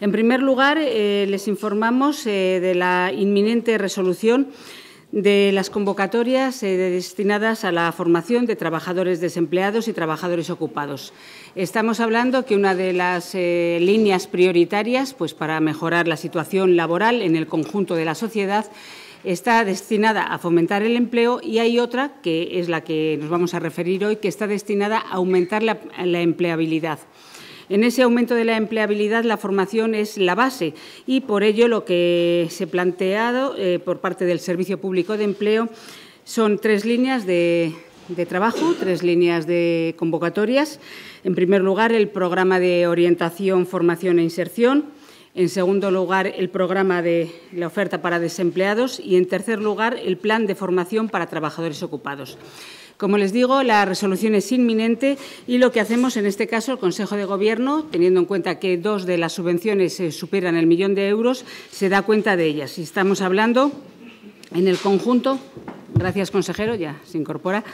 En primer lugar, eh, les informamos eh, de la inminente resolución de las convocatorias eh, destinadas a la formación de trabajadores desempleados y trabajadores ocupados. Estamos hablando que una de las líneas prioritarias pues, para mejorar la situación laboral en el conjunto de la sociedad está destinada a fomentar el empleo y hay otra, que es la que nos vamos a referir hoy, que está destinada a aumentar la empleabilidad. En ese aumento de la empleabilidad, la formación es la base y, por ello, lo que se ha planteado eh, por parte del Servicio Público de Empleo son tres líneas de, de trabajo, tres líneas de convocatorias. En primer lugar, el programa de orientación, formación e inserción. En segundo lugar, el programa de la oferta para desempleados. Y, en tercer lugar, el plan de formación para trabajadores ocupados. Como les digo, la resolución es inminente y lo que hacemos en este caso, el Consejo de Gobierno, teniendo en cuenta que dos de las subvenciones eh, superan el millón de euros, se da cuenta de ellas. Y estamos hablando en el conjunto, gracias consejero, ya se incorpora,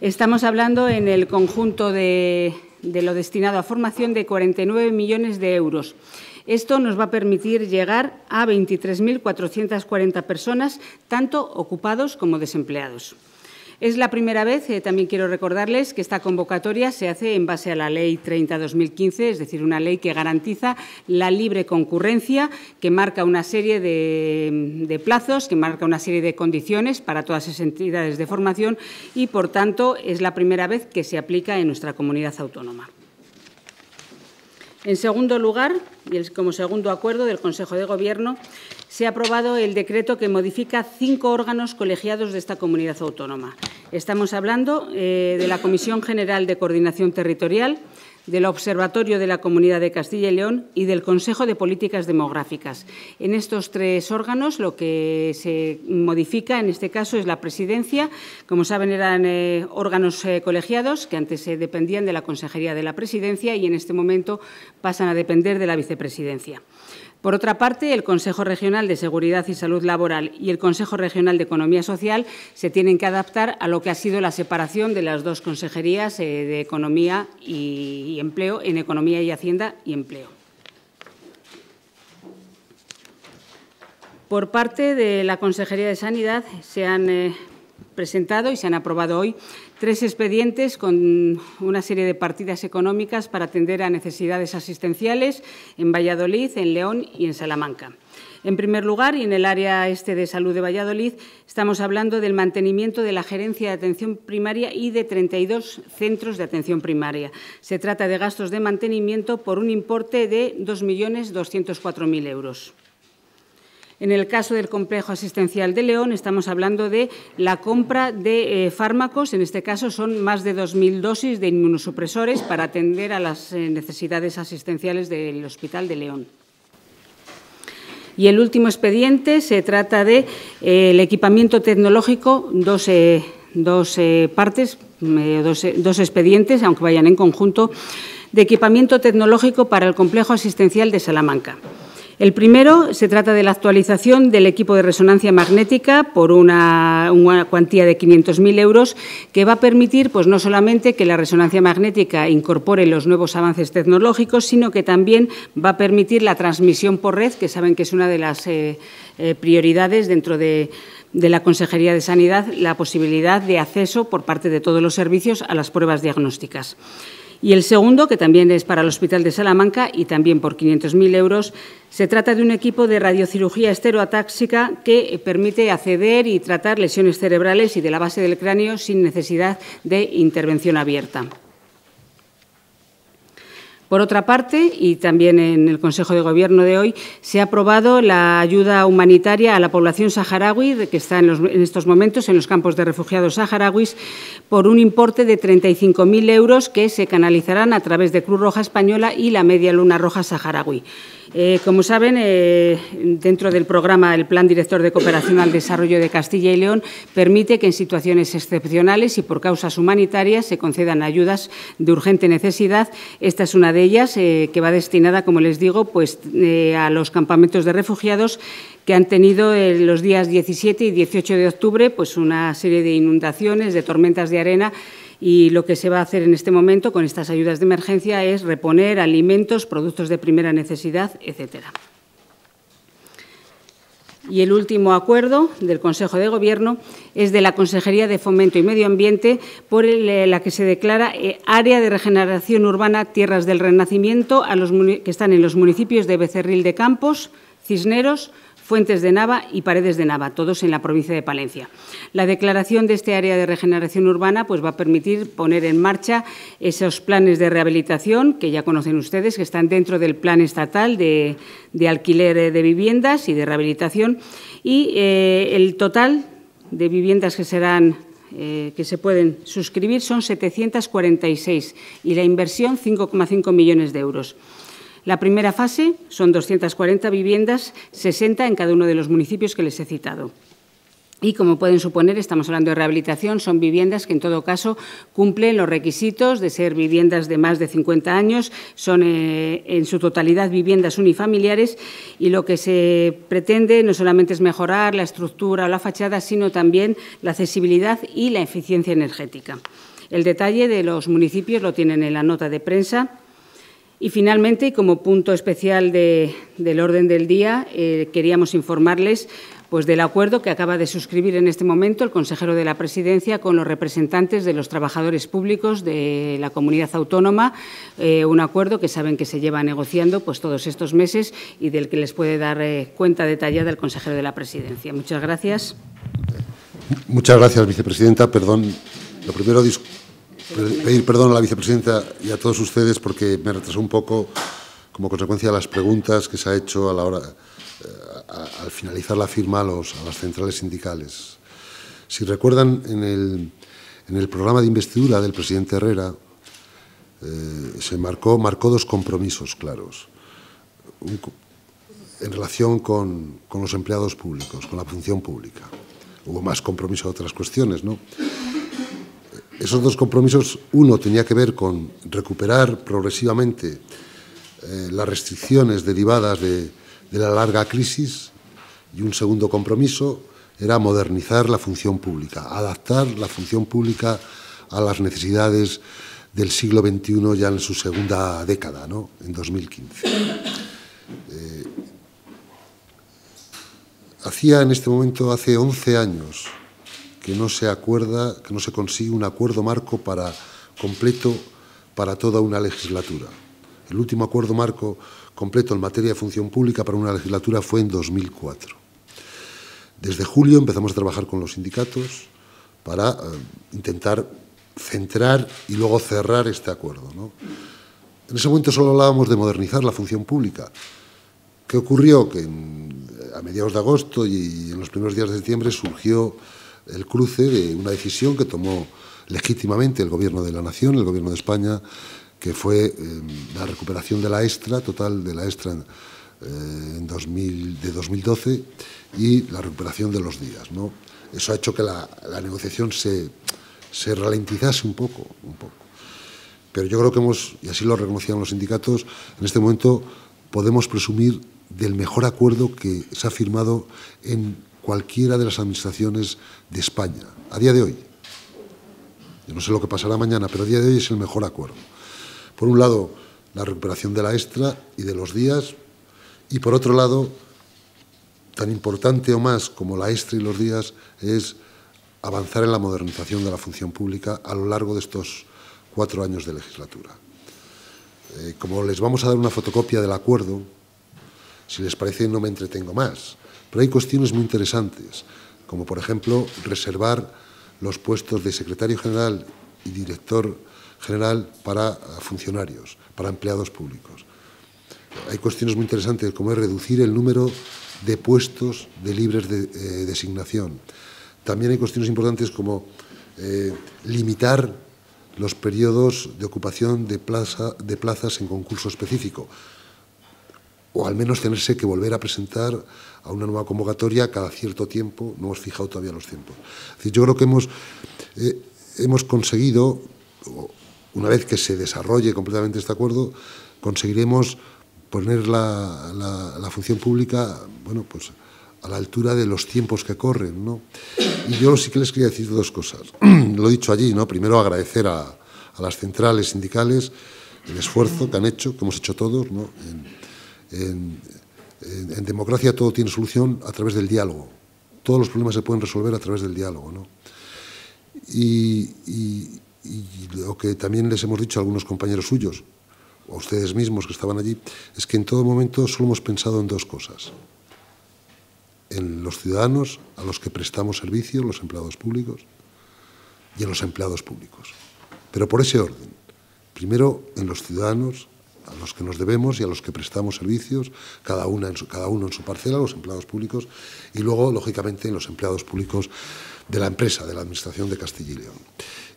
estamos hablando en el conjunto de, de lo destinado a formación de 49 millones de euros. Esto nos va a permitir llegar a 23.440 personas, tanto ocupados como desempleados. Es la primera vez, eh, también quiero recordarles, que esta convocatoria se hace en base a la Ley 30-2015, es decir, una ley que garantiza la libre concurrencia, que marca una serie de, de plazos, que marca una serie de condiciones para todas esas entidades de formación y, por tanto, es la primera vez que se aplica en nuestra comunidad autónoma. En segundo lugar, y como segundo acuerdo del Consejo de Gobierno, se ha aprobado el decreto que modifica cinco órganos colegiados de esta comunidad autónoma. Estamos hablando eh, de la Comisión General de Coordinación Territorial, del Observatorio de la Comunidad de Castilla y León y del Consejo de Políticas Demográficas. En estos tres órganos lo que se modifica en este caso es la presidencia. Como saben, eran eh, órganos eh, colegiados que antes se dependían de la Consejería de la Presidencia y en este momento pasan a depender de la vicepresidencia. Por otra parte, el Consejo Regional de Seguridad y Salud Laboral y el Consejo Regional de Economía Social se tienen que adaptar a lo que ha sido la separación de las dos consejerías eh, de Economía y Empleo en Economía y Hacienda y Empleo. Por parte de la Consejería de Sanidad se han eh, presentado y se han aprobado hoy tres expedientes con una serie de partidas económicas para atender a necesidades asistenciales en Valladolid, en León y en Salamanca. En primer lugar, y en el área este de salud de Valladolid, estamos hablando del mantenimiento de la gerencia de atención primaria y de 32 centros de atención primaria. Se trata de gastos de mantenimiento por un importe de 2.204.000 euros. En el caso del complejo asistencial de León estamos hablando de la compra de eh, fármacos, en este caso son más de 2.000 dosis de inmunosupresores para atender a las eh, necesidades asistenciales del Hospital de León. Y el último expediente se trata del de, eh, equipamiento tecnológico, dos, partes, dos expedientes, aunque vayan en conjunto, de equipamiento tecnológico para el complejo asistencial de Salamanca. El primero se trata de la actualización del equipo de resonancia magnética por una, cuantía de 500.000 euros que va a permitir pues, no solamente que la resonancia magnética incorpore los nuevos avances tecnológicos, sino que también va a permitir la transmisión por red, que saben que es una de las eh, eh, prioridades dentro de de la Consejería de Sanidad la posibilidad de acceso por parte de todos los servicios a las pruebas diagnósticas. Y el segundo, que también es para el Hospital de Salamanca y también por 500.000 euros, se trata de un equipo de radiocirugía estereotáxica que permite acceder y tratar lesiones cerebrales y de la base del cráneo sin necesidad de intervención abierta. Por otra parte, y también en el Consejo de Gobierno de hoy, se ha aprobado la ayuda humanitaria a la población saharaui que está en, estos momentos en los campos de refugiados saharauis por un importe de 35.000 euros que se canalizarán a través de Cruz Roja Española y la Media Luna Roja Saharaui. Eh, como saben, eh, dentro del programa el Plan Director de Cooperación al Desarrollo de Castilla y León permite que en situaciones excepcionales y por causas humanitarias se concedan ayudas de urgente necesidad. Esta es una de ellas eh, que va destinada, como les digo, pues, a los campamentos de refugiados que han tenido en los días 17 y 18 de octubre pues, una serie de inundaciones, de tormentas de arena Y lo que se va a hacer en este momento con estas ayudas de emergencia es reponer alimentos, productos de primera necesidad, etcétera. Y el último acuerdo del Consejo de Gobierno es de la Consejería de Fomento y Medio Ambiente, por eh, la que se declara eh, área de regeneración urbana Tierras del Renacimiento a los, que están en los municipios de Becerril de Campos, Cisneros, Fuentes de Nava y Paredes de Nava, todos en la provincia de Palencia. La declaración de este área de regeneración urbana pues, va a permitir poner en marcha esos planes de rehabilitación que ya conocen ustedes, que están dentro del Plan Estatal de, Alquiler de Viviendas y de Rehabilitación. Y eh, el total de viviendas que serán eh, que se pueden suscribir son 746 y la inversión 5,5 millones de euros. La primera fase son 240 viviendas, 60 en cada uno de los municipios que les he citado. Y, como pueden suponer, estamos hablando de rehabilitación, son viviendas que, en todo caso, cumplen los requisitos de ser viviendas de más de 50 años, son eh, en su totalidad viviendas unifamiliares y lo que se pretende no solamente es mejorar la estructura o la fachada, sino también la accesibilidad y la eficiencia energética. El detalle de los municipios lo tienen en la nota de prensa y finalmente, y como punto especial del orden del día, eh, queríamos informarles pues, del acuerdo que acaba de suscribir en este momento el consejero de la Presidencia con los representantes de los trabajadores públicos de la comunidad autónoma, eh, un acuerdo que saben que se lleva negociando pues, todos estos meses y del que les puede dar eh, cuenta detallada el consejero de la Presidencia. Muchas gracias. Muchas gracias, vicepresidenta. Perdón, lo primero, pedir perdón a la vicepresidenta y a todos ustedes porque me retrasó un poco como consecuencia de las preguntas que se ha hecho a la hora, eh, al finalizar la firma a, los, a, las centrales sindicales. Si recuerdan, en el, en el programa de investidura del presidente Herrera eh, se marcó, marcó dos compromisos claros en relación con, con los empleados públicos, con la función pública. Hubo más compromiso de otras cuestiones, ¿no? Esos dos compromisos, uno tenía que ver con recuperar progresivamente eh, las restricciones derivadas de, la larga crisis y un segundo compromiso era modernizar la función pública, adaptar la función pública a las necesidades del siglo XXI ya en su segunda década, ¿no? en 2015. Eh, hacía en este momento, hace 11 años, que no se acuerda, que no se consigue un acuerdo marco para completo para toda una legislatura. El último acuerdo marco completo en materia de función pública para una legislatura fue en 2004. Desde julio empezamos a trabajar con los sindicatos para eh, intentar centrar y luego cerrar este acuerdo. En ese momento solo hablábamos de modernizar la función pública. ¿Qué ocurrió? Que a mediados de agosto y en los primeros días de septiembre surgió el cruce de una decisión que tomó legítimamente el Gobierno de la Nación, el Gobierno de España, que fue eh, la recuperación de la extra, total de la extra eh, en 2000, de 2012, y la recuperación de los días. ¿no? Eso ha hecho que la, negociación se, se, ralentizase un poco, un poco. Pero yo creo que hemos, y así lo reconocían los sindicatos, en este momento podemos presumir del mejor acuerdo que se ha firmado en cualquiera de las administraciones de España, a día de hoy. Yo no sé lo que pasará mañana, pero a día de hoy es el mejor acuerdo. Por un lado, la recuperación de la extra y de los días, y por otro lado, tan importante o más como la extra y los días, es avanzar en la modernización de la función pública a lo largo de estos cuatro años de legislatura. Eh, como les vamos a dar una fotocopia del acuerdo, si les parece no me entretengo más. Pero hay cuestiones muy interesantes, como por ejemplo reservar los puestos de secretario general y director general para funcionarios, para empleados públicos. Hay cuestiones muy interesantes como es reducir el número de puestos de libres de eh, designación. También hay cuestiones importantes como eh, limitar los periodos de ocupación de plazas en concurso específico o al menos tenerse que volver a presentar a una nueva convocatoria cada cierto tiempo, no hemos fijado todavía los tiempos. yo creo que hemos, eh, hemos conseguido, una vez que se desarrolle completamente este acuerdo, conseguiremos poner la, función pública bueno, pues, a la altura de los tiempos que corren. ¿no? Y yo sí que les quería decir dos cosas. Lo he dicho allí, ¿no? primero agradecer a, a las centrales sindicales el esfuerzo que han hecho, que hemos hecho todos. ¿no? En, en, en, democracia todo tiene solución a través del diálogo. Todos los problemas se pueden resolver a través del diálogo. ¿no? Y, y, y lo que también les hemos dicho a algunos compañeros suyos, o ustedes mismos que estaban allí, es que en todo momento solo hemos pensado en dos cosas en los ciudadanos a los que prestamos servicio, los empleados públicos, y en los empleados públicos. Pero por ese orden. Primero en los ciudadanos a los que nos debemos y a los que prestamos servicios, cada, una cada uno en su parcela, los empleados públicos, y luego, lógicamente, en los empleados públicos de la empresa, de la Administración de Castilla y León.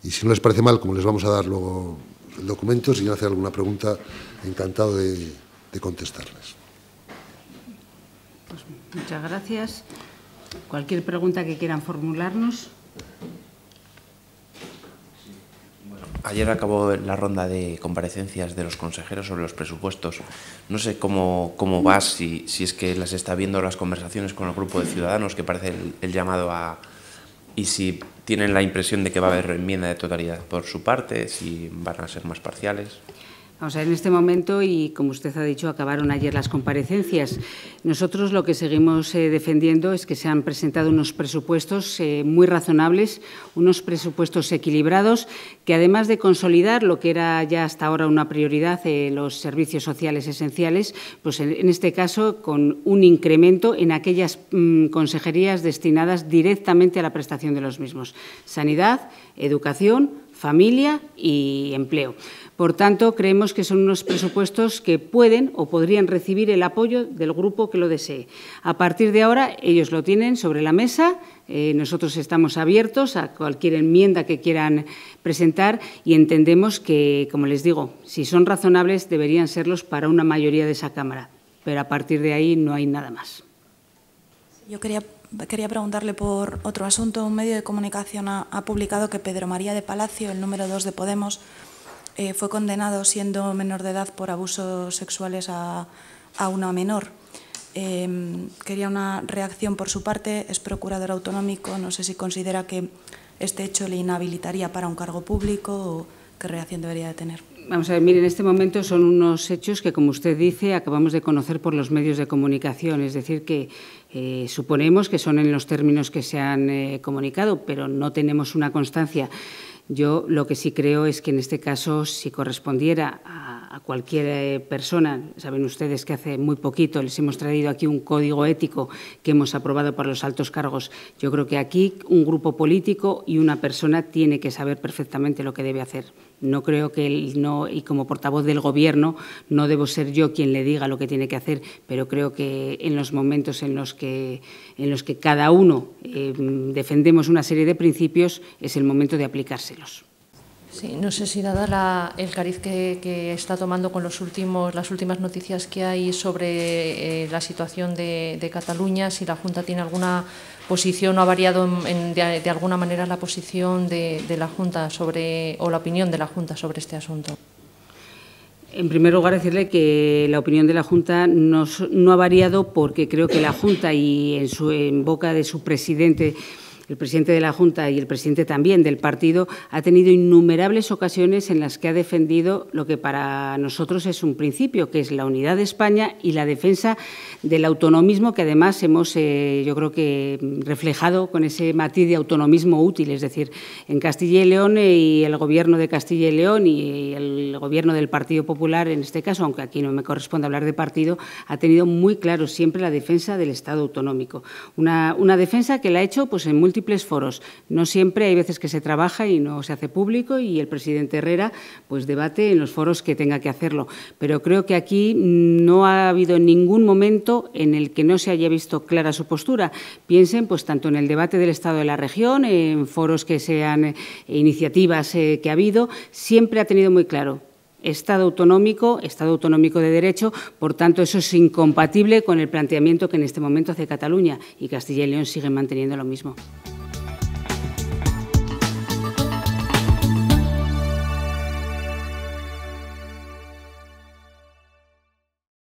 Y si no les parece mal, como les vamos a dar luego el documento, si quieren hacer alguna pregunta, encantado de, de contestarles. Muchas gracias. Cualquier pregunta que quieran formularnos. Ayer acabó la ronda de comparecencias de los consejeros sobre los presupuestos. No sé cómo, cómo va, si, si es que las está viendo las conversaciones con el grupo de ciudadanos, que parece el, el llamado a... y si tienen la impresión de que va a haber enmienda de totalidad por su parte, si van a ser más parciales. En este momento, y como usted ha dicho, acabaron ayer las comparecencias. Nosotros lo que seguimos eh, defendiendo es que se han presentado unos presupuestos eh, muy razonables, unos presupuestos equilibrados, que además de consolidar lo que era ya hasta ahora una prioridad, eh, los servicios sociales esenciales, pues en, este caso con un incremento en aquellas mmm, consejerías destinadas directamente a la prestación de los mismos. Sanidad, educación, familia y empleo. Por tanto, creemos que son unos presupuestos que pueden o podrían recibir el apoyo del grupo que lo desee. A partir de ahora, ellos lo tienen sobre la mesa. Eh, nosotros estamos abiertos a cualquier enmienda que quieran presentar y entendemos que, como les digo, si son razonables, deberían serlos para una mayoría de esa Cámara. Pero a partir de ahí no hay nada más. Yo quería preguntarle por otro asunto. Un medio de comunicación ha, ha, publicado que Pedro María de Palacio, el número dos de Podemos, eh, fue condenado siendo menor de edad por abusos sexuales a, a una menor. Eh, quería una reacción por su parte, es procurador autonómico, no sé si considera que este hecho le inhabilitaría para un cargo público o qué reacción debería de tener. Vamos a ver, mire, en este momento son unos hechos que, como usted dice, acabamos de conocer por los medios de comunicación, es decir, que eh, suponemos que son en los términos que se han eh, comunicado, pero no tenemos una constancia. Yo lo que sí creo es que en este caso, si correspondiera a, a cualquier eh, persona, saben ustedes que hace muy poquito les hemos traído aquí un código ético que hemos aprobado para los altos cargos. Yo creo que aquí un grupo político y una persona tiene que saber perfectamente lo que debe hacer. No creo que él no, y como portavoz del Gobierno, no debo ser yo quien le diga lo que tiene que hacer, pero creo que en los momentos en los que, en los que cada uno eh, defendemos una serie de principios es el momento de aplicárselos. No sé si dada la, el cariz que, que, está tomando con los últimos, las últimas noticias que hay sobre eh, la situación de, de Cataluña, si la Junta tiene alguna posición o ha variado de, de, alguna manera la posición de, de, la Junta sobre o la opinión de la Junta sobre este asunto. En primer lugar, decirle que la opinión de la Junta no, no ha variado porque creo que la Junta y en, su, en boca de su presidente el presidente de la Junta y el presidente también del partido ha tenido innumerables ocasiones en las que ha defendido lo que para nosotros es un principio, que es la unidad de España y la defensa del autonomismo que además hemos, eh, yo creo que, reflejado con ese matiz de autonomismo útil. Es decir, en Castilla y León eh, y el gobierno de Castilla y León y el gobierno del Partido Popular, en este caso, aunque aquí no me corresponde hablar de partido, ha tenido muy claro siempre la defensa del Estado autonómico. Una, una defensa que la ha hecho pues, en múltiples foros. No siempre hay veces que se trabaja y no se hace público y el presidente Herrera pues debate en los foros que tenga que hacerlo. Pero creo que aquí no ha habido ningún momento en el que no se haya visto clara su postura. Piensen pues tanto en el debate del Estado de la región, en foros que sean eh, iniciativas eh, que ha habido, siempre ha tenido muy claro Estado autonómico, Estado autonómico de derecho, por tanto, eso es incompatible con el planteamiento que en este momento hace Cataluña y Castilla y León sigue manteniendo lo mismo.